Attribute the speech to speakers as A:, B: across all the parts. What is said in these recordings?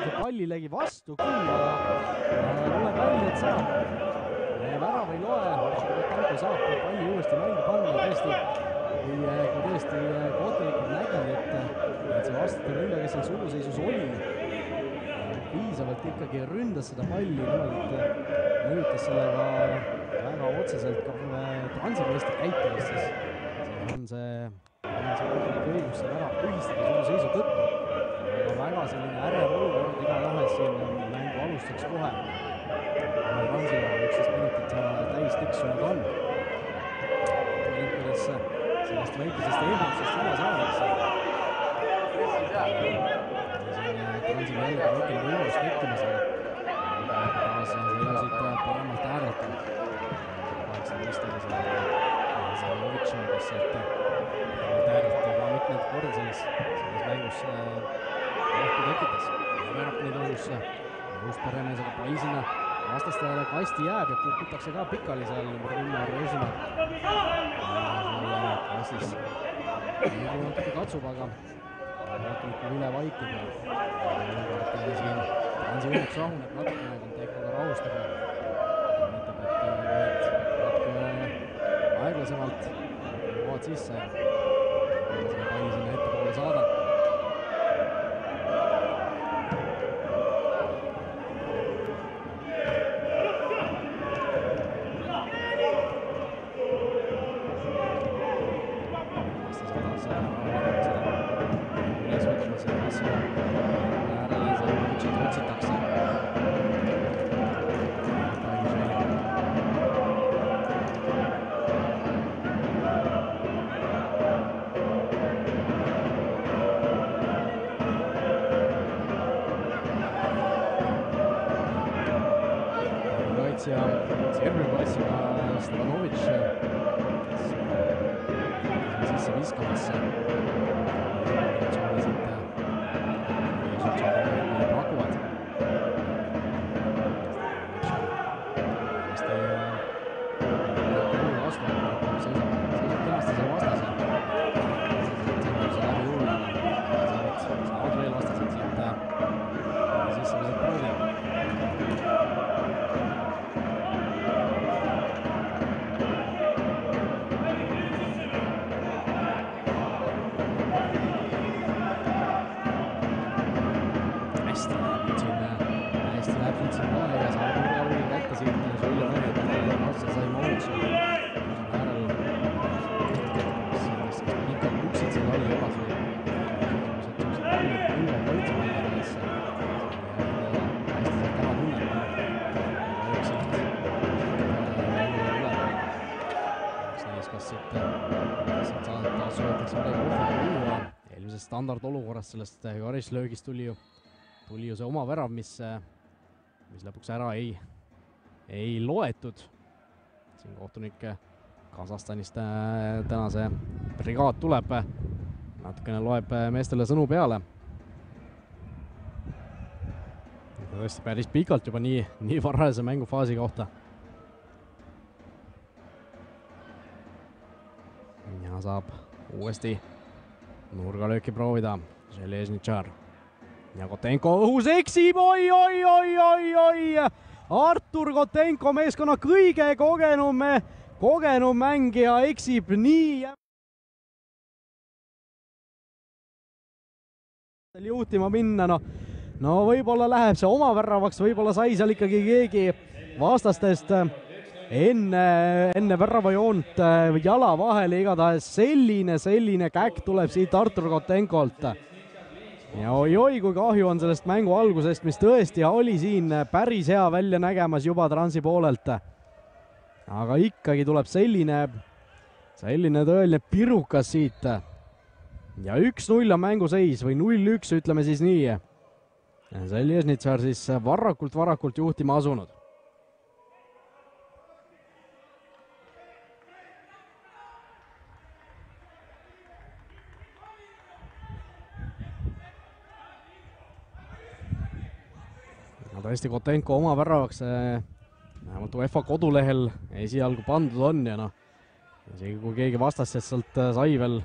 A: natuke pallilegi vastu küll, aga tuleb välja, et saab. värav ei loe, Tanko saab palli uuesti mängu panna, tõesti, kui, kui tõesti kohtunikud nägid, et, et see vastutav ründaja, kes seal suluseisus oli, piisavalt ikkagi ründas seda palli, niimoodi mõjutas sellega väga otseselt ka transimeeste käitumist, siis, on see, on see kohtulik õigus see värav tühistada suluseisu tõttu. Väga selline ärev olukord igatahes siin mängu alustuseks kohe. Transiga üksteist minutit täis tiksunud on. kuidas sellest väikesest eemallusest üle saadakse. Transil jälle väikene võimalus tekkimas, aga taas sõidusid paremalt äärelt. kaheksateist oli see Zalovitš, kes sealt äärelt juba mitmeid kordi selles, selles mängus ohtu tekitas. väärab neid õhus, õhus Perenesega pai sinna vastastele kasti jääb ja kukutakse ka pikali seal number kümme Režina. kastis natuke katsub, aga on üle vaikib ja siin Hansi õnneks rahuneb natukene, Kontekoga rahustab ja ütleb, et natuke aeglasemalt vood sisse standardolukorras sellest karislöögist tuli ju tuli ju see oma värav, mis, mis lõpuks ära ei, ei loetud. siin kohtunik Kasahstanist täna see brigaad tuleb, natukene loeb meestele sõnu peale. tõesti päris pikalt juba nii, nii varajase mängufaasi kohta. ja saab uuesti nurgalööki proovida Želježnitšar ja Kotenko õhus eksib oi, oi, oi, oi, oi. Artur Kotenko, meeskonna kõige kogenum, kogenum mängija eksib nii. juhtima minna, noh, no võib-olla läheb see oma väravaks, võib-olla sai seal ikkagi keegi vastastest enne, enne väravajoont jala vahele, igatahes selline, selline käkk tuleb siit Artur Kotenkolt ja oi-oi, kui kahju on sellest mängu algusest, mis tõesti oli siin päris hea välja nägemas juba Transi poolelt. aga ikkagi tuleb selline, selline tõeline pirukas siit. ja üks-null on mänguseis või null-üks, ütleme siis nii. Želježnitšar siis varakult-varakult juhtima asunud tõesti, Kotenko oma väravaks vähemalt UEFA kodulehel esialgu pandud on ja noh, isegi kui keegi vastastest sealt sai veel,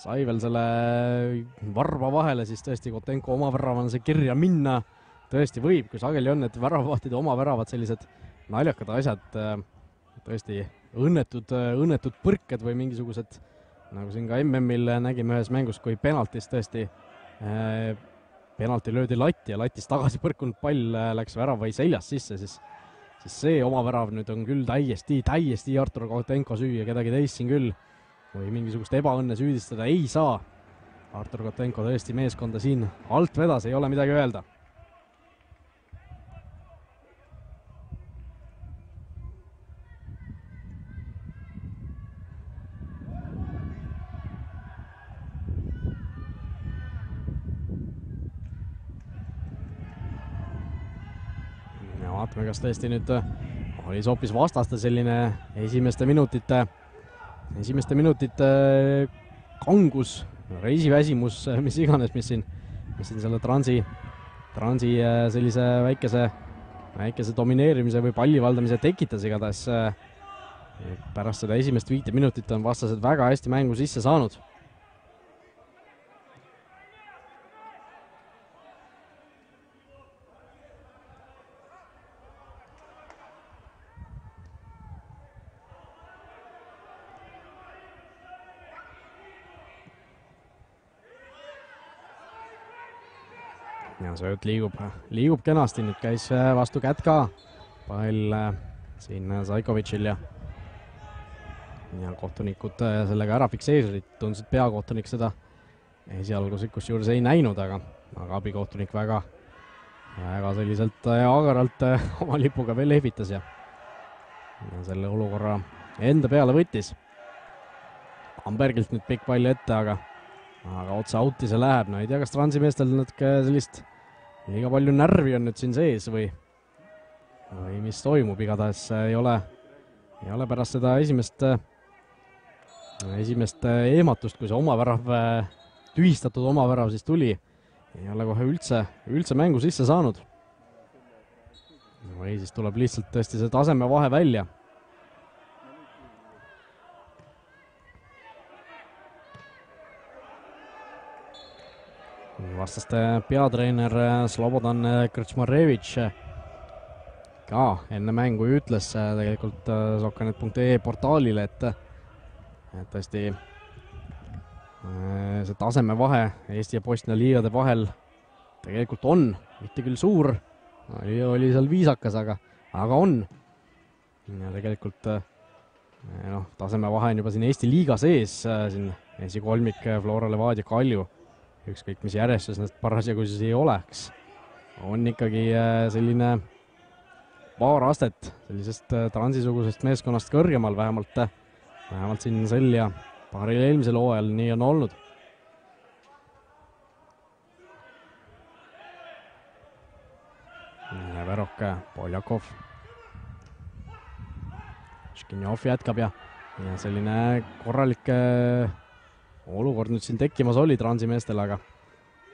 A: sai veel selle varba vahele, siis tõesti Kotenko oma väravana see kirja minna, tõesti võib, kui sageli on need väravavahtide oma väravad sellised naljakad asjad, tõesti õnnetud, õnnetud põrked või mingisugused, nagu siin ka MM-il nägime ühes mängus, kui penaltis tõesti penalti löödi latti ja latist tagasi põrkunud pall läks värava seljast sisse, siis siis see oma värav nüüd on küll täiesti, täiesti Artur Kotenko süü ja kedagi teist siin küll või mingisugust ebaõnne süüdistada ei saa. Artur Kotenko tõesti meeskonda siin alt vedas, ei ole midagi öelda vaatame, kas tõesti nüüd äh, oli see hoopis vastaste selline esimeste minutite, esimeste minutite äh, kangus, reisiväsimus, äh, mis iganes, mis siin, mis siin selle transi, transi sellise väikese, väikese domineerimise või palli valdamise tekitas, igatahes pärast seda esimest viite minutit on vastased väga hästi mängu sisse saanud ja sööt liigub, liigub kenasti, nüüd käis äh, vastu kätt ka. Pall äh, siin Zaikovitšil ja ja kohtunikud äh, sellega ära fikseerisid, tundus, et peakohtunik seda esialgu kusjuures ei näinud, aga, aga abikohtunik väga, väga selliselt agaralt oma lipuga veel lehvitas ja, ja selle olukorra enda peale võttis. Ambergilt nüüd pikk pall ette, aga aga otse out'i see läheb, no ei tea, kas Transi meestel natuke sellist liiga palju närvi on nüüd siin sees või, või mis toimub, igatahes ei ole, ei ole pärast seda esimest, esimest eematust, kui see oma värav, tühistatud oma värav siis tuli, ei ole kohe üldse, üldse mängu sisse saanud. või siis tuleb lihtsalt tõesti see tasemevahe välja vastaste peatreener Slobodan Krõtšmarevitš ka enne mängu ütles äh, tegelikult äh, Sokanet.ee portaalile, et et tõesti äh, see tasemevahe Eesti ja Bosnia liigade vahel tegelikult on, mitte küll suur, oli, oli seal viisakas, aga, aga on. ja tegelikult noh, tasemevahe on juba siin Eesti liiga sees, siin esikolmik Flora Levadia Kalju ükskõik mis järjestus nad parasjagu siis ei oleks, on ikkagi äh, selline paar astet sellisest äh, transisugusest meeskonnast kõrgemal, vähemalt, äh, vähemalt siin sel ja paaril eelmisel hooajal nii on olnud. Verok, Poljakov. Škinjov jätkab ja, ja selline korralik olukord nüüd siin tekkimas oli Transi meestel, aga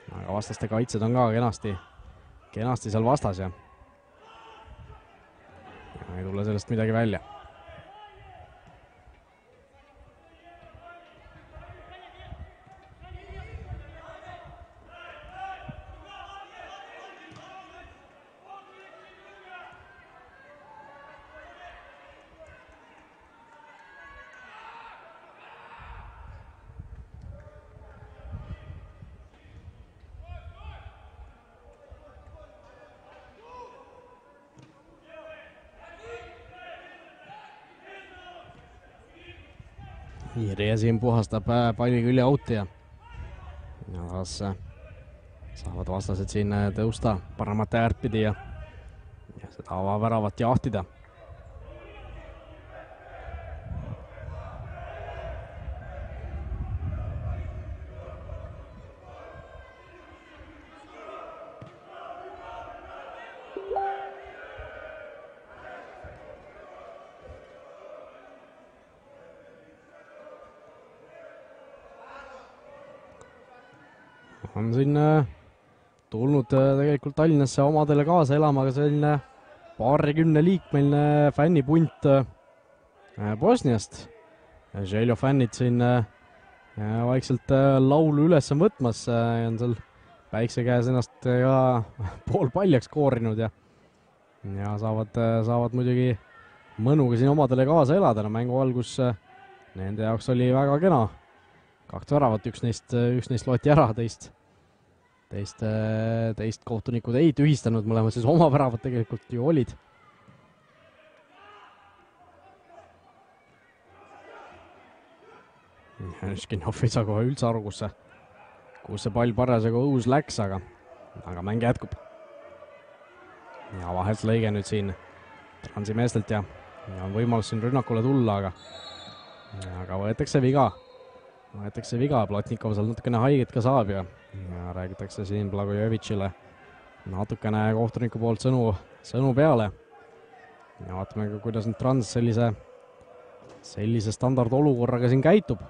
A: aga vastaste kaitsed on ka kenasti, kenasti seal vastas ja ei tule sellest midagi välja Siin puhastab äh, palli külje out'i ja taas äh, saavad vastased siin äh, tõusta paremat äärt pidi ja, ja seda avaväravat jahtida Tallinnasse omadele kaasa elama ka selline paarikümne liikmeline fännipunt äh, Bosniast. Željo fännid siin vaikselt laulu üles võtmas, on seal päikse käes ennast ka poolpaljaks koorinud ja ja saavad, saavad muidugi mõnuga siin omadele kaasa elada, no mängu algus nende jaoks oli väga kena. kaks väravat, üks neist, üks neist loeti ära, teist, teist, teist kohtunikud ei tühistanud, mõlemad siis oma väravad tegelikult ju olid Škinov ei saa kohe üldse aru, kus see, kus see pall parasjagu õhus läks, aga, aga mäng jätkub. ja vahelt lõige nüüd siin Transi meestelt ja, ja on võimalus siin rünnakule tulla, aga, aga võetakse viga. võetakse viga, Plotnikov seal natukene haiget ka saab ja, ja räägitakse siin Blagojevitšile natukene kohtuniku poolt sõnu, sõnu peale. ja vaatame ka, kuidas nüüd Trans sellise, sellise standardolukorraga siin käitub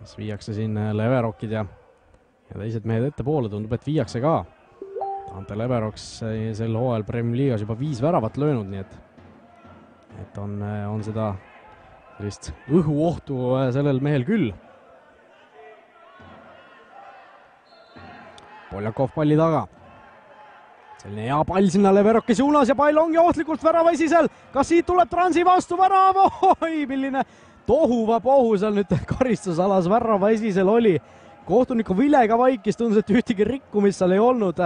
A: kas viiakse siin äh, Leverokid ja, ja teised mehed ettepoole, tundub, et viiakse ka. Ante Leveroks sel hooajal Premiumi liigas juba viis väravat löönud, nii et, et on, äh, on seda sellist õhuohtu äh, sellel mehel küll. Poljakov palli taga. selline hea pall sinna Leveroki suunas ja pall ongi ohtlikult väravasisel. kas siit tuleb Transi vastu värav? oi, milline tohuvapohu seal nüüd karistusalas värava esisel oli. kohtuniku vilega vaikis, tundus, et ühtegi rikkumist seal ei olnud,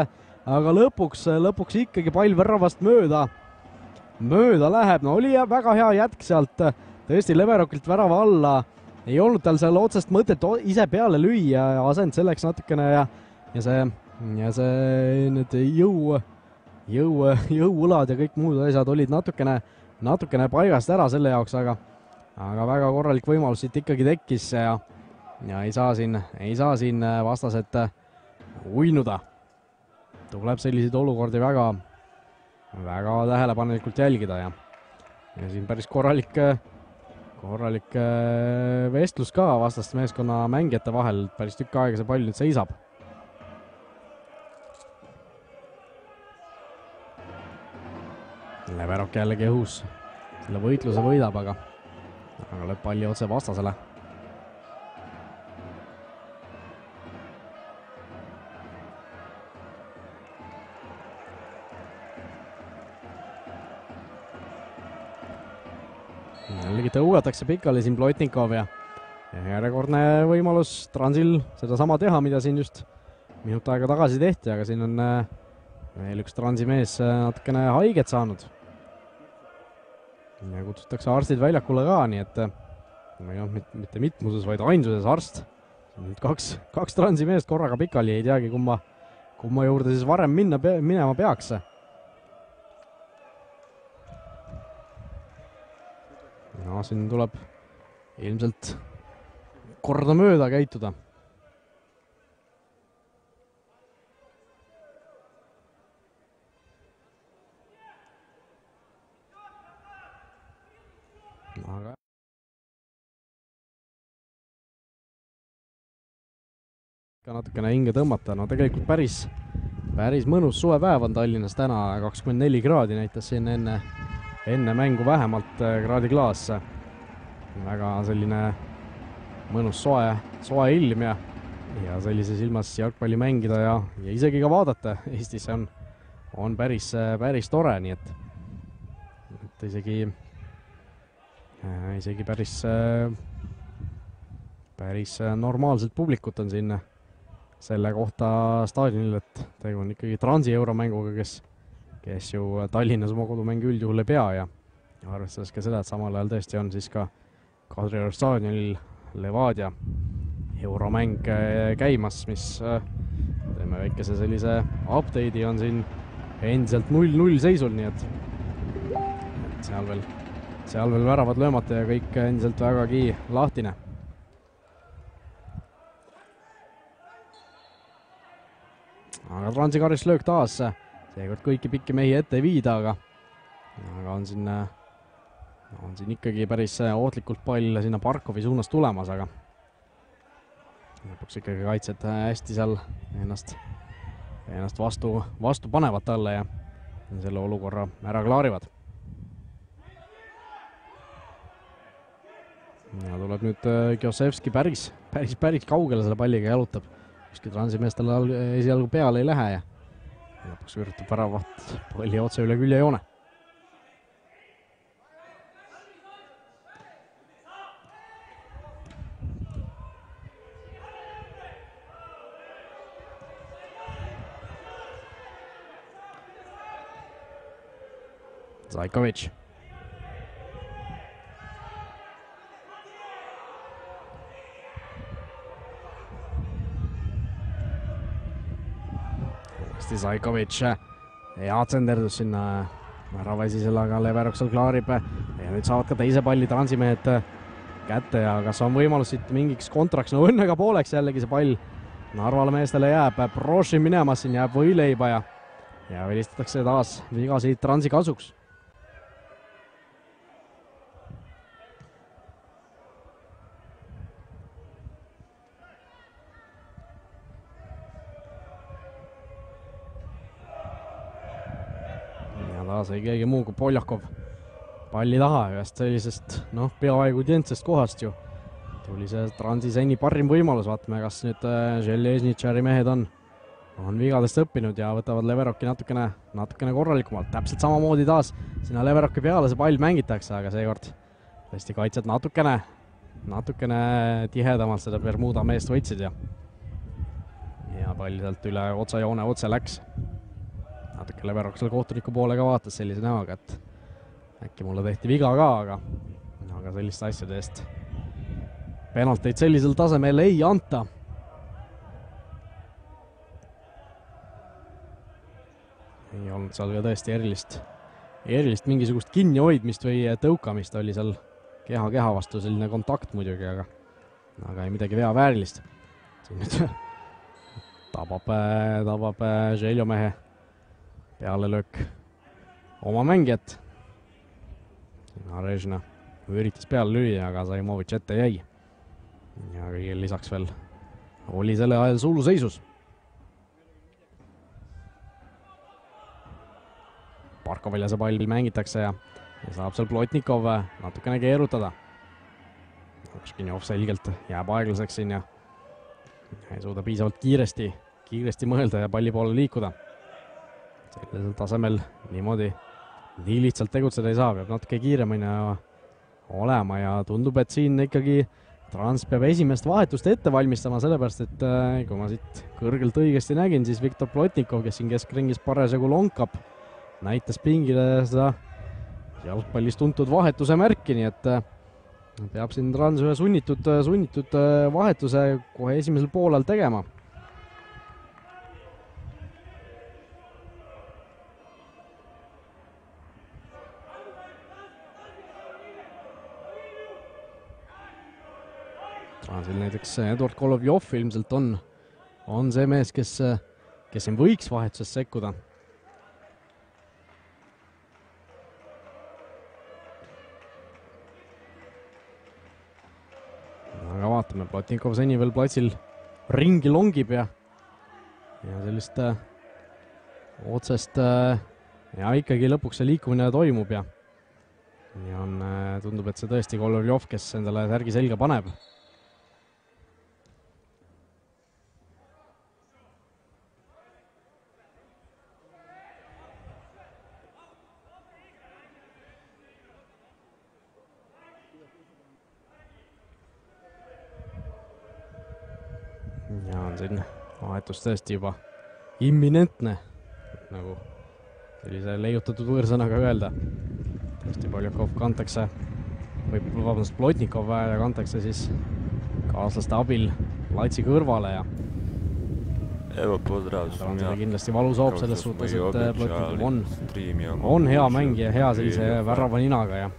A: aga lõpuks, lõpuks ikkagi pall väravast mööda, mööda läheb, no oli väga hea jätk sealt tõesti Leverokilt värava alla, ei olnud tal seal otsest mõtet ise peale lüüa, asend selleks natukene ja, ja see, ja see need jõu, jõu, jõuõlad ja kõik muud asjad olid natukene, natukene paigast ära selle jaoks, aga aga väga korralik võimalus siit ikkagi tekkis ja, ja ei saa siin, ei saa siin äh, vastased äh, uinuda. tuleb selliseid olukordi väga, väga tähelepanelikult jälgida ja, ja siin päris korralik, äh, korralik vestlus ka vastaste meeskonna mängijate vahel, päris tükk aega see pall nüüd seisab Leverok jällegi õhus, selle võitluse võidab, aga aga lööb palli otse vastasele. jällegi tõugatakse pikali siin Plotnikov ja järjekordne võimalus Transil sedasama teha, mida siin just minut aega tagasi tehti, aga siin on äh, veel üks Transi mees äh, natukene haiget saanud ja kutsutakse arstid väljakule ka, nii et või noh, mitte mitmuses, vaid ainsuses arst. nüüd kaks, kaks transi meest korraga pikali, ei teagi, kumma, kumma juurde siis varem minna, minema peaks. no siin tuleb ilmselt kordamööda käituda ka natukene hinge tõmmata, no tegelikult päris, päris mõnus suvepäev on Tallinnas täna, kakskümmend neli kraadi näitas siin enne, enne mängu vähemalt äh, kraadiklaas. väga selline mõnus soe, soe ilm ja, ja sellises ilmas jalgpalli mängida ja, ja isegi ka vaadata Eestis on, on päris, päris tore, nii et, et isegi Äh, isegi päris, äh, päris äh, normaalset publikut on siin selle kohta staadionil, et tegu on ikkagi Transi euromänguga, kes, kes ju Tallinnas oma kodumänge üldjuhul ei pea ja arvestades ka seda, et samal ajal tõesti on siis ka Kadrioru staadionil Levadia euromäng käimas, mis teeme väikese sellise update'i, on siin endiselt null-null seisul, nii et, et seal veel seal veel väravad löömata ja kõik endiselt vägagi lahtine. Aga Transi karistuslöök taas, seekord kõiki pikki mehi ette ei viida, aga, aga on siin, on siin ikkagi päris ohtlikult pall sinna Barkovi suunas tulemas, aga lõpuks ikkagi kaitsjad hästi seal ennast, ennast vastu, vastu panevad talle ja selle olukorra ära klaarivad ja tuleb nüüd Kjosevski äh, päris, päris, päris kaugele selle palliga jalutab. Ükski transimeestel alg-, esialgu peale ei lähe ja lõpuks üritab väravaht palli otse üle küljejoone. Zajkovic hästi Zajkovic ja atsenderdus sinna väravasisele, aga Leverok seal klaarib. Ja nüüd saavad ka teise palli transimehed kätte ja kas on võimalus siit mingiks kontraks, no õnnega pooleks jällegi see pall. Narvale meestele jääb, Broši minemas siin jääb võileiba ja ja vilistatakse taas viga siit transi kasuks taas ei keegi muu kui Poljakov palli taha ühest sellisest noh, peaaegu identsest kohast ju. tuli see Transi seni parim võimalus, vaatame, kas nüüd Želježnitšari mehed on, on vigadest õppinud ja võtavad Leveroki natukene, natukene korralikumalt, täpselt samamoodi taas sinna Leveroki peale see pall mängitakse, aga seekord tõesti kaitset natukene, natukene tihedamalt seda Bermuda meest võtsid ja ja pall sealt üle otsajoone otse läks natuke Leverok seal kohtuniku poole ka vaatas sellise näoga, et äkki mulle tehti viga ka, aga, aga selliste asjade eest penalteid sellisel tasemel ei anta. ei olnud seal ka tõesti erilist, erilist mingisugust kinnihoidmist või tõukamist, oli seal keha keha vastu selline kontakt muidugi, aga aga ei midagi veaväärilist. siin nüüd tabab, tabab Željo mehe pealelöök oma mängijat. Narežna üritas peale lüüa, aga Zaimovitš ette jäi. ja kõigil lisaks veel oli selle ajal suluseisus. Parkovile see pall mängitakse ja, ja saab seal Plotnikov natukene keerutada. Škinjov selgelt jääb aeglaseks siin ja ei suuda piisavalt kiiresti, kiiresti mõelda ja palli poole liikuda sellisel tasemel niimoodi nii lihtsalt tegutseda ei saa, peab natuke kiiremini olema ja tundub, et siin ikkagi Trans peab esimest vahetust ette valmistama, sellepärast et äh, kui ma siit kõrgelt õigesti nägin, siis Viktor Plotnikov, kes siin keskringis parasjagu lonkab, näitas pingile seda jalgpallis tuntud vahetuse märki, nii et äh, peab siin Trans ühe sunnitud, sunnitud äh, vahetuse kohe esimesel poolel tegema siin näiteks Eduard Golovjov ilmselt on, on see mees, kes, kes siin võiks vahetuses sekkuda. aga vaatame, Platnikov seni veel platsil ringi longib ja, ja sellist äh, otsest äh, ja ikkagi lõpuks see liikumine toimub ja ja on tundub, et see tõesti Golovjov, kes endale särgi selga paneb vahetus tõesti juba imminentne, nagu sellise leiutatud võõrsõnaga öelda. tõesti, Poljakov kantakse, või vabandust, Plotnikov kantakse siis kaaslaste abil platsi kõrvale ja kindlasti valus hoop selles suhtes, et Plotnikov on, on hea mängija, hea sellise värava ninaga ja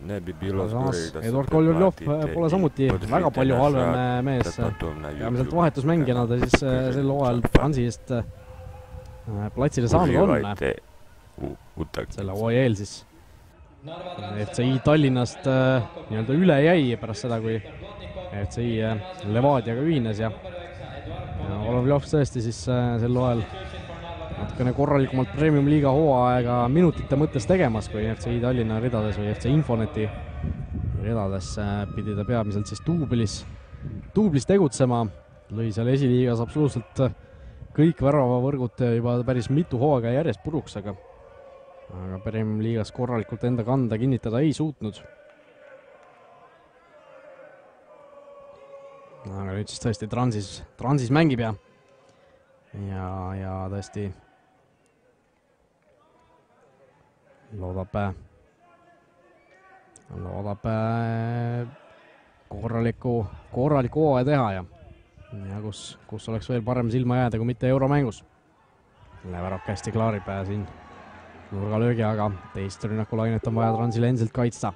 B: ne bi bilo
A: samas Eduard Koljoljov pole samuti väga palju halvem mees, peamiselt vahetusmängijana ta siis äh, sel hooajal Fransi eest äh, platsile saanud on. selle hooaja eel siis FCI Tallinnast äh, nii-öelda üle jäi pärast seda, kui FCI Levadiaga ühines ja ja Olovjov tõesti siis sel hooajal natukene korralikumalt premium-liiga hooaega minutite mõttes tegemas kui FCI Tallinna ridades või FC Infoneti ridades pidi ta peamiselt siis duublis, duublis tegutsema lõi seal esiliigas absoluutselt kõik väravavõrgud juba päris mitu hooaega järjest puruks, aga aga Prem-liigas korralikult enda kanda kinnitada ei suutnud. aga nüüd siis tõesti Transis, Transis mängib ja ja, ja tõesti loodab, loodab korralikku, korralikku hooaja teha ja ja kus, kus oleks veel parem silma jääda, kui mitte euromängus. Leverok hästi klaarib siin nurgalöögi, aga teist rünnakulainet on vaja Transil endiselt kaitsta.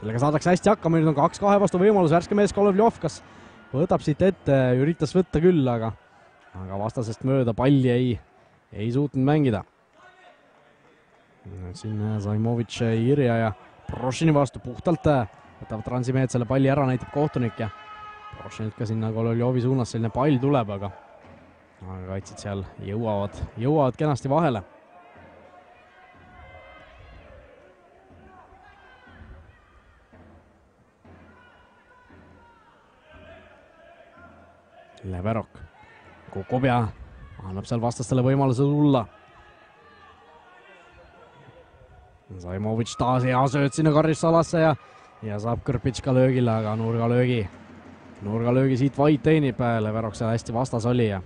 A: sellega saadakse hästi hakkama, nüüd on kaks-kahe vastu võimalus, värske mees Golovjov, kas võtab siit ette, üritas võtta küll, aga aga vastasest mööda palli ei, ei suutnud mängida. Siin Zaimovitš, Irja ja Prošini vastu puhtalt võtavad Transi mehed selle palli ära, näitab kohtunik ja Prošinilt ka sinna Golovjovi suunas selline pall tuleb, aga aga kaitsid seal jõuavad, jõuavad kenasti vahele Leverok kukub ja annab seal vastastele võimaluse tulla. Zaimovitš taas hea sööt sinna karjusalasse ja, ja saab Kõrpitš ka löögile, aga nurgalöögi, nurgalöögi siit vaid teenib, Leverok seal hästi vastas oli ja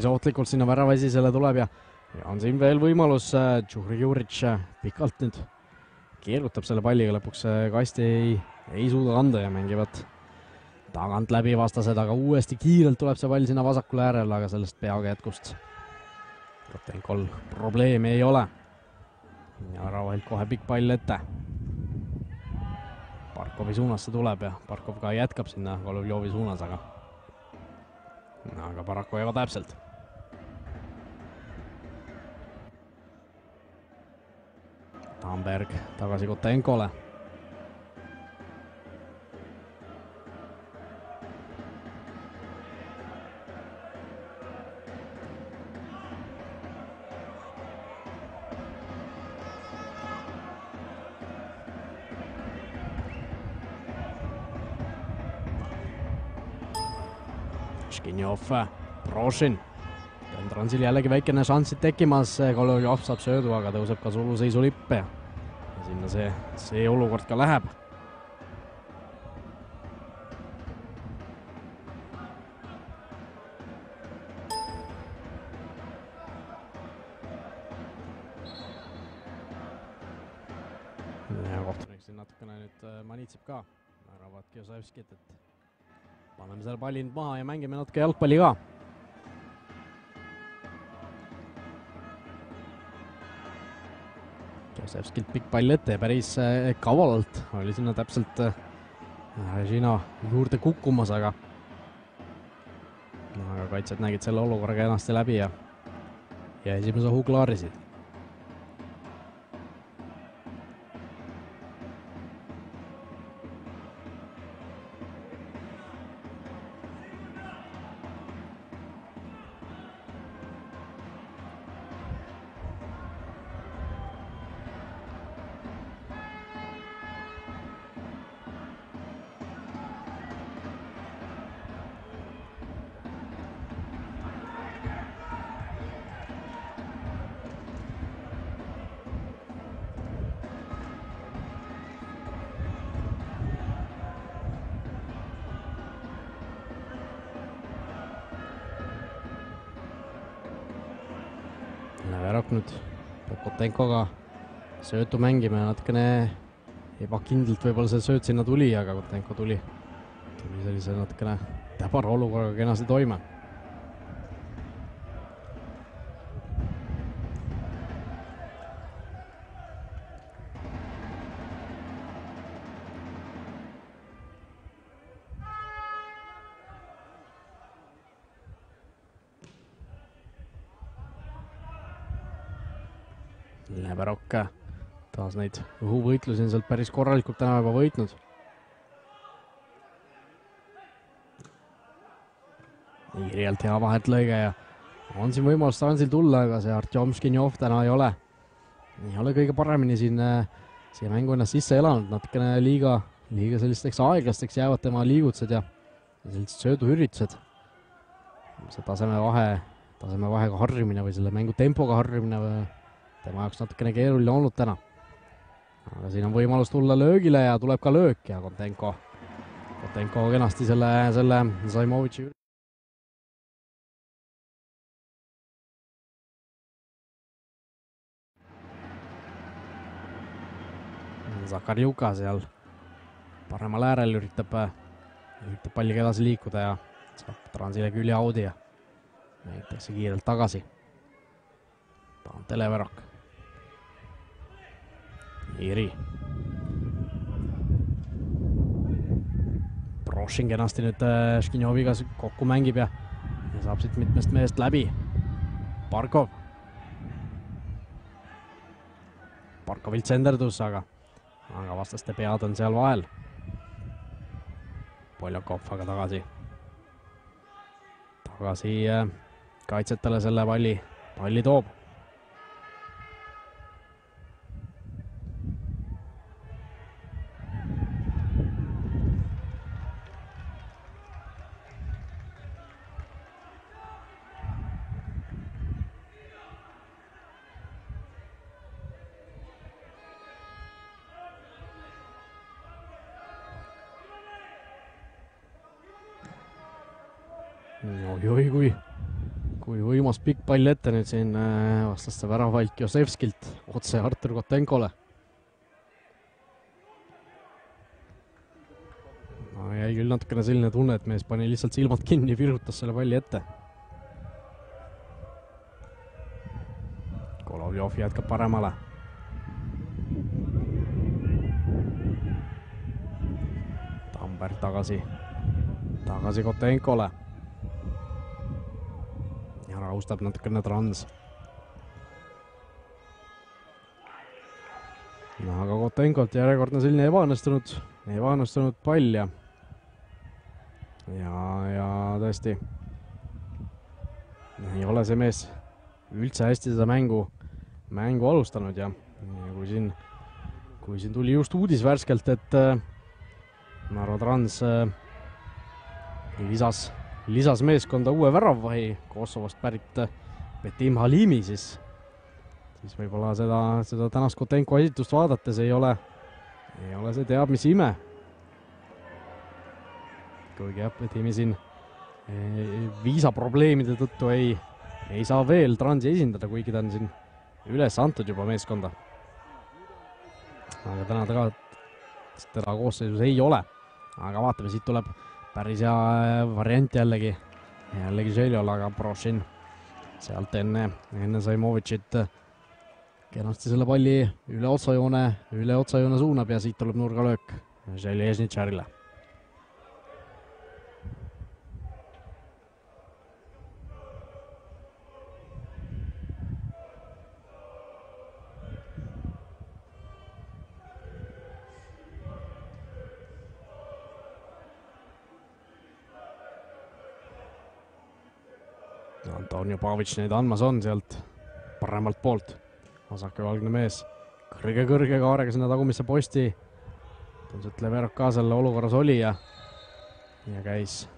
A: päris ohtlikult sinna väravasisele tuleb ja, ja on siin veel võimalus äh,, Džuri Juric äh, pikalt nüüd keerutab selle palliga lõpuks äh, kasti ei, ei suuda anda ja mängivad tagant läbi vastased, aga uuesti kiirelt tuleb see pall sinna vasakule äärele, aga sellest peaga jätkust Kotenkol probleemi ei ole. ja Ravailt kohe pikk pall ette. Barkovi suunas see tuleb ja Barkov ka jätkab sinna Golovjovi suunas, aga aga paraku ebatäpselt. Tamberg tagasi Kotenkole. Škinjov, Prošin. Transil jällegi väikene šanss tekkimas, Golovjov saab söödu, aga tõuseb ka suluseisu lipp ja sinna see, see olukord ka läheb. ja kohtunik siin natukene nüüd manitseb ka, arvavad Kiosevskit, et paneme selle palli nüüd maha ja mängime natuke jalgpalli ka Josevskilt pikk pall ette ja päris äh, kavalalt oli sinna täpselt Žina äh, juurde kukkumas, aga aga kaitsjad nägid selle olukorra kenasti läbi ja ja esimese ohu klaarisid peab Kotenkoga söötu mängima ja natukene ebakindlalt võib-olla see sööt sinna tuli, aga Kotenko tuli, tuli sellise natukene täbara olukorraga kenasti toime. Leverok taas neid õhuvõitlusi on sealt päris korralikult täna juba võitnud. Iirialt hea vahetlõige ja on siin võimalus Transil tulla, aga see Artjom Škinjov täna ei ole, ei ole kõige paremini siin äh, siia mängu ennast sisse elanud, natukene liiga, liiga sellisteks aeglasteks jäävad tema liigutused ja, sellised sööduüritused. see tasemevahe, tasemevahega harjumine või selle mängu tempoga harjumine tema jaoks natukene keeruline olnud täna. aga siin on võimalus tulla löögile ja tuleb ka löök ja Kontenko, Kontenko kenasti selle, selle Zaimovitši Zakarjuka seal paremal äärel üritab, üritab palliga edasi liikuda ja saab Transile külje audi ja mängitakse kiirelt tagasi. Televerok. Iiri. Brošin kenasti nüüd Škinjoviga kokku mängib ja, ja saab siit mitmest mehest läbi. Barkov. Barkovilt senderdus, aga aga vastaste pead on seal vahel. Poljakov aga tagasi, tagasi äh, kaitsjatele selle palli, palli toob. Pall ette nüüd siin äh, vastaste väravalt Josevskilt otse Artur Kotenkole. no jäi küll natukene selline tunne, et mees pani lihtsalt silmad kinni, virutas selle palli ette. Golovjov jätkab paremale Tammberg tagasi, tagasi Kotenkole rahustab natukene Trans. aga Kotenkolt järjekordne selline ebaõnnestunud, ebaõnnestunud pall ja ja, ja tõesti ei ole see mees üldse hästi seda mängu, mängu alustanud ja, ja kui siin, kui siin tuli just uudis värskelt, et äh, Narva Trans äh, lisas lisas meeskonda uue väravvahi Kosovost pärit Betim Halimi, siis, siis võib-olla seda, seda tänast Kotenko esitust vaadates ei ole, ei ole see teab mis ime. kuigi jah, Betimi siin eh, viisaprobleemide tõttu ei, ei saa veel Transi esindada, kuigi ta on siin üles antud juba meeskonda. aga täna ta ka teda koosseisus ei ole. aga vaatame, siit tuleb päris hea äh, variant jällegi, jällegi Željol, aga Prošin. Sealt enne, enne Saimovitšit äh, kenasti selle palli üle otsajoone, üle otsajoone suunab ja siit tuleb nurgalöök Želježnitšarile Pavic neid andmas on sealt paremalt poolt. vasakujalgne mees, kõrge-kõrge kaarega sinna tagumisse posti. tundus, et Leverok ka selle olukorras oli ja, ja käis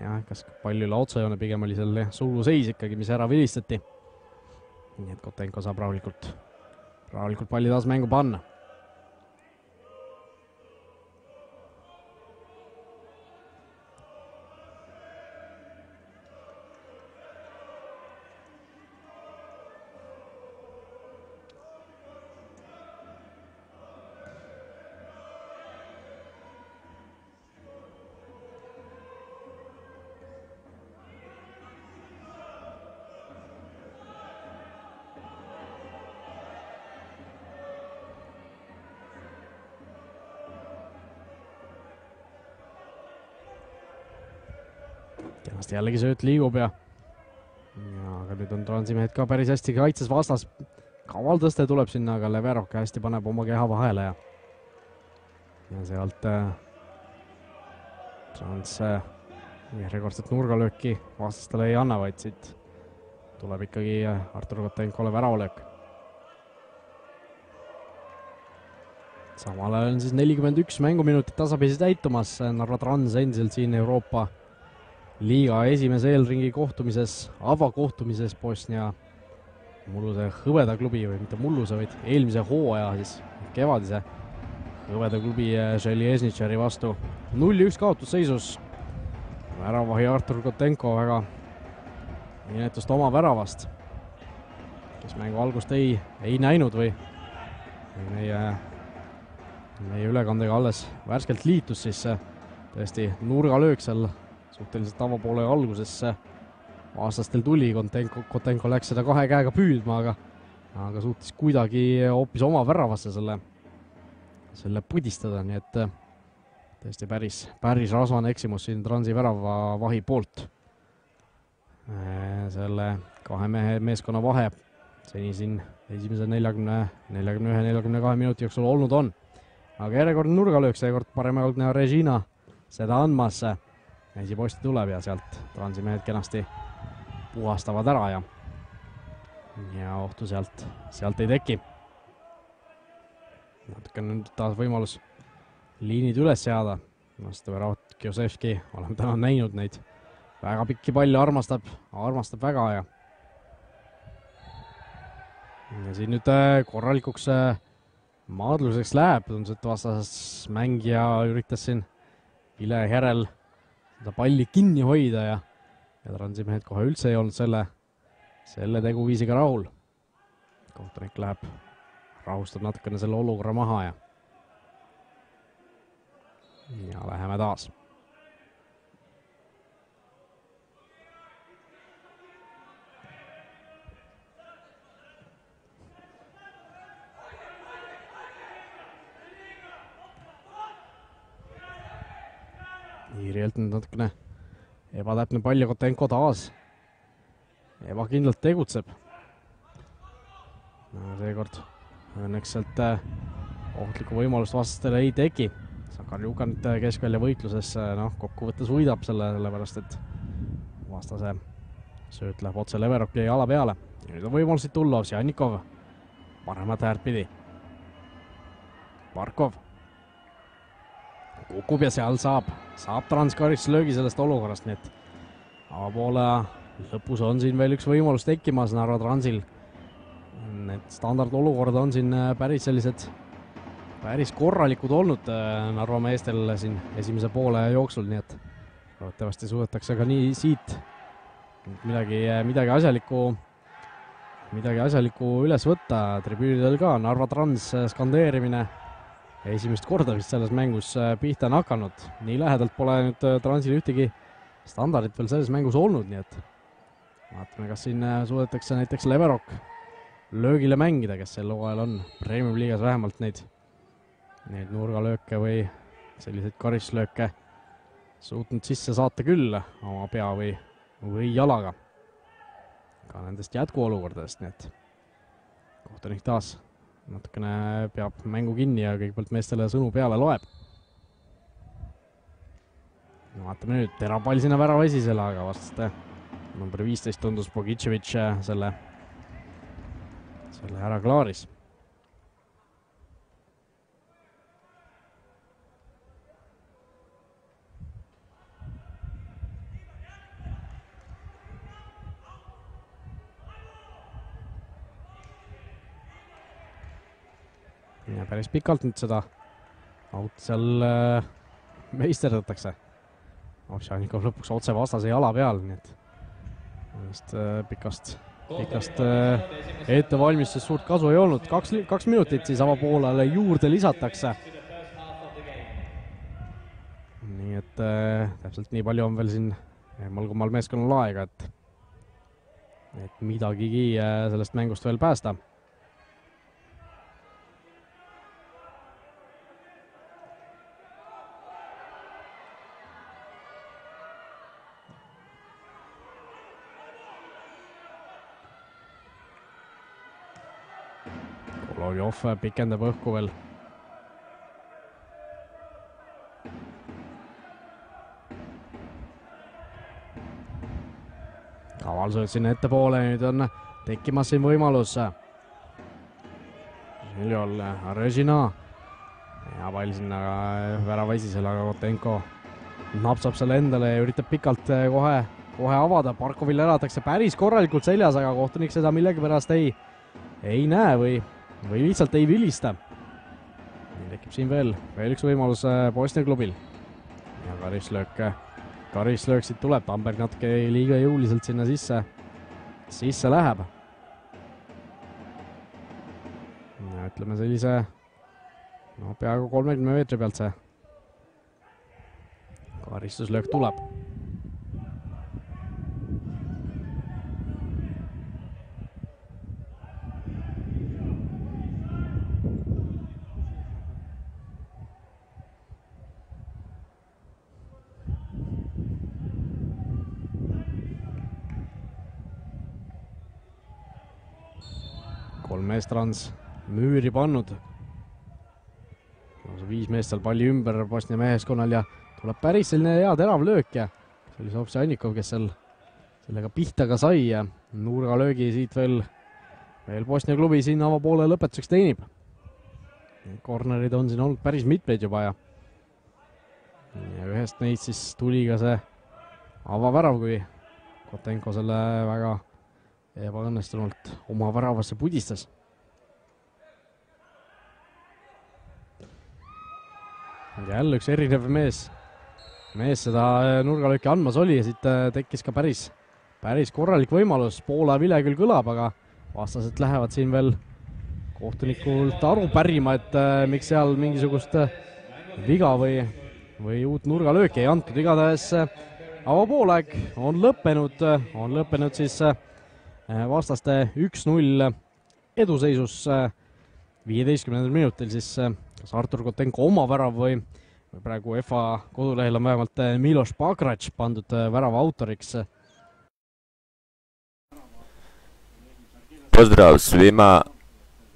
A: jah, kas palju üle otsajoone, pigem oli seal suluseis ikkagi, mis ära vilistati. nii et Kotenko saab rahulikult, rahulikult palli taas mängu panna kenasti jällegi sööt liigub ja ja aga nüüd on transimehed ka päris hästi kaitses vastas, kaval tõste tuleb sinna, aga Leverov hästi paneb oma keha vahele ja ja sealt äh, Trans äh, järjekordset nurgalööki vastastele ei anna, vaid siit tuleb ikkagi äh, Artur Kotenkole väravalöök. samal ajal on siis nelikümmend üks mänguminutit tasapisi täitumas, Narva Trans endiselt siin Euroopa liiga esimese eelringi kohtumises, avakohtumises Bosnia mulluse hõbeda klubi või mitte mulluse, vaid eelmise hooaja siis kevadise hõbeda klubi Željeznitšeri vastu. null-üks kaotusseisus. väravahi Artur Kotenko väga inetust oma väravast, kes mängu algust ei, ei näinud või, meie, meie ülekandega alles värskelt liitus, siis tõesti nurgalöök seal suhteliselt avapoole alguses aastastel tuli, Kotenko, Kotenko läks seda kahe käega püüdma, aga aga suutis kuidagi hoopis oma väravasse selle, selle pudistada, nii et tõesti päris, päris rasvane eksimus siin Transi väravavahi poolt. selle kahe mehe meeskonna vahe seni siin esimese neljakümne, neljakümne ühe, neljakümne kahe minuti jooksul olnud on. aga järjekordne nurgalöök, seekord paremajalgne Regina seda andmas. Esiposti tuleb ja sealt Transi mehed kenasti puhastavad ära ja, ja ohtu sealt, sealt ei teki. natuke nüüd taas võimalus liinid üles seada. Nastaverot Kjosevski, oleme täna näinud neid väga pikki palle, armastab, armastab väga ja ja siin nüüd äh, korralikuks äh, maadluseks läheb, tundus, et vastas mängija üritas siin vile järel seda palli kinni hoida ja ja Transi mehed kohe üldse ei olnud selle, selle teguviisiga rahul. kohtunik läheb, rahustab natukene selle olukorra maha ja ja läheme taas. Iirilt nüüd natukene ebatäpne pall ja Kotenko taas ebakindlalt tegutseb. seekord õnneks sealt äh, ohtlikku võimalust vastastele ei teki. Sakarjuka nüüd äh, keskvälja võitluses noh, kokkuvõttes võidab selle, sellepärast et vastase sööt läheb otse Leveroki jala peale. nüüd on võimalus siit tulla, Ovsjannikov paremat äärt pidi. Markov kukub ja seal saab, saab transkaristlöögi sellest olukorrast, nii et avapoole lõpus on siin veel üks võimalus tekkimas Narva Transil. Need standardolukorrad on siin äh, päris sellised, päris korralikud olnud äh, Narva meestel siin esimese poole jooksul, nii et loodetavasti suudetakse ka nii siit midagi, midagi asjalikku, midagi asjalikku üles võtta, tribüünidel ka Narva Trans skandeerimine esimest korda vist selles mängus äh, pihta on hakanud, nii lähedalt pole nüüd äh, Transil ühtegi standardit veel selles mängus olnud, nii et vaatame, kas siin äh, suudetakse näiteks Leverok löögile mängida, kes sel hooajal on Premium liigas vähemalt neid, neid nurgalööke või selliseid karistuslööke suutnud sisse saata küll oma pea või, või jalaga. ka nendest jätkuolukordadest, nii et kohtunik taas natukene peab mängu kinni ja kõigepealt meestele sõnu peale loeb. no vaatame nüüd, terav pall sinna värava esisele, aga vastaste number viisteist tundus Bogitševitš selle, selle ära klaaris ja päris pikalt nüüd seda aut seal äh, meisterdatakse. Ovsjanikov lõpuks otse vastase jala peal, nii et sellest äh, pikast, pikast äh, ettevalmistusest suurt kasu ei olnud. kaks, kaks minutit siis avapoolele juurde lisatakse. nii et äh, täpselt nii palju on veel siin mõlgumal meeskonnal aega, et, et midagigi äh, sellest mängust veel päästa Voljov pikendab õhku veel. kaval sööt sinna ettepoole, nüüd on tekkimas siin võimalus. Željol, Režina hea pall sinna väravaisisele, aga Kotenko napsab selle endale ja üritab pikalt kohe, kohe avada. Barkovil elatakse päris korralikult seljas, aga kohtunik seda millegipärast ei, ei näe või, või lihtsalt ei vilista. tekib siin veel, veel üks võimalus Bosnia klubil. ja karislöök, karislöök siit tuleb, Tamberg natuke liiga jõuliselt sinna sisse, sisse läheb. ütleme sellise no peaaegu kolmekümne meetri pealt see karistuslöök tuleb. Kolm meest Rans müüri pannud lausa viis meest seal palli ümber Bosnia meeskonnal ja tuleb päris selline hea terav löök ja see oli Sovtšannikov, kes seal sellega pihta ka sai ja nurgalöögi siit veel, veel Bosnia klubi siin avapoole lõpetuseks teenib. Cornerid on siin olnud päris mitmeid juba ja ja ühest neist siis tuli ka see avavärav, kui Kotenko selle väga ebaõnnestunult oma väravasse pudistas jälle üks erinev mees, mees seda nurgalööki andmas oli ja siit tekkis ka päris, päris korralik võimalus, Poola vile küll kõlab, aga vastased lähevad siin veel kohtunikult aru pärima, et äh, miks seal mingisugust äh, viga või, või uut nurgalööki ei antud, igatahes äh, avapoolaeg on lõppenud, on lõppenud siis äh, vastaste üks-null eduseisus äh, viieteistkümnendal minutil siis äh, kas Artur Kotenko oma värav või, või praegu FA kodulehel on vähemalt eh, Miloš Pakrač pandud eh, värava autoriks.
B: Pozdrav svima,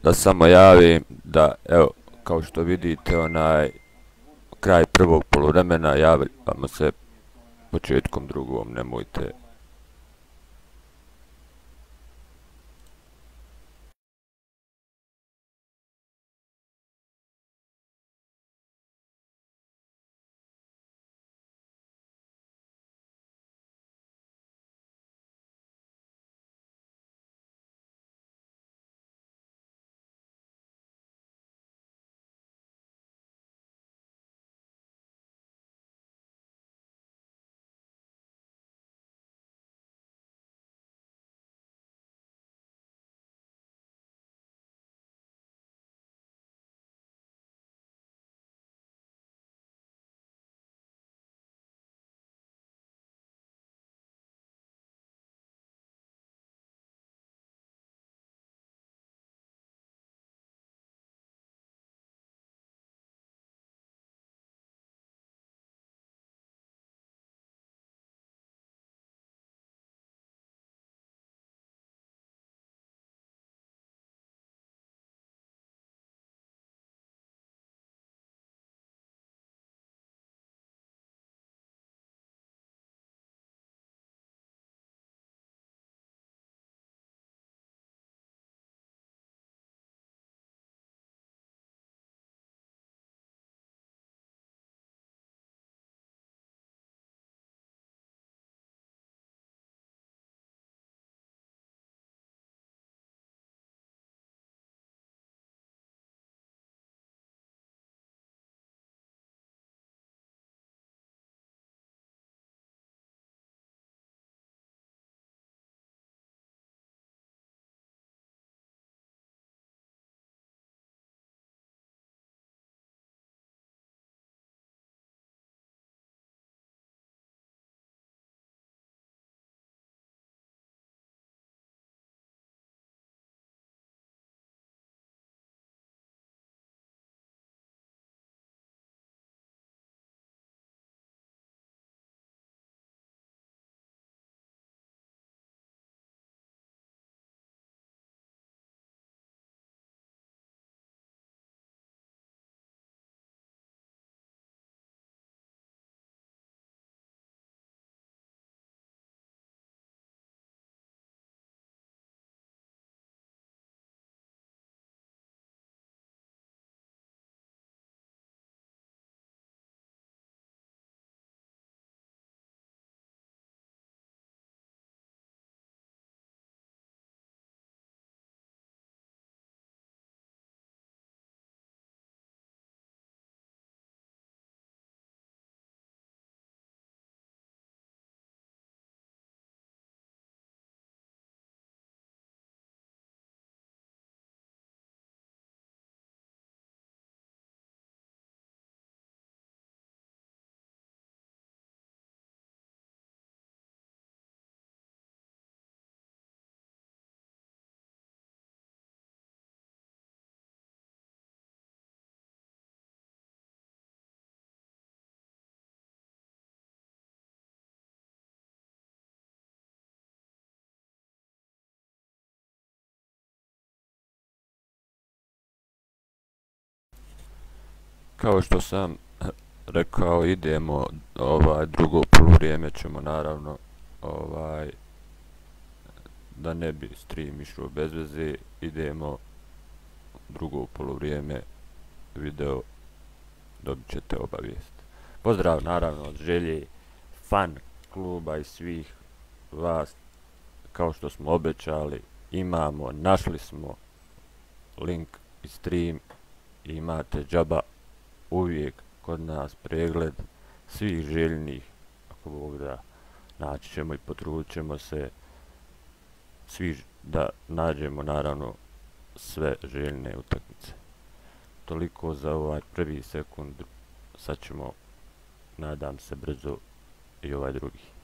B: da samo javim da, evo, kao što vidite, onaj, kraj prvog poluvremena, javljamo se početkom drugom, nemojte kao što sam rekao, idemo ovaj drugo poluvrijeme ćemo naravno ovaj da ne bi stream išao bez veze, idemo drugo polovrijeme video dobit ćete obavijest. Pozdrav naravno od želje fan kluba i svih vas kao što smo obećali imamo, našli smo link i stream imate džaba uvijek kod nas pregled svih željnih ako Bog da naći ćemo i potrudit ćemo se svi da nađemo naravno sve željne utakmice. Toliko za ovaj prvi sekund, sad ćemo, nadam se, brzo i ovaj drugi.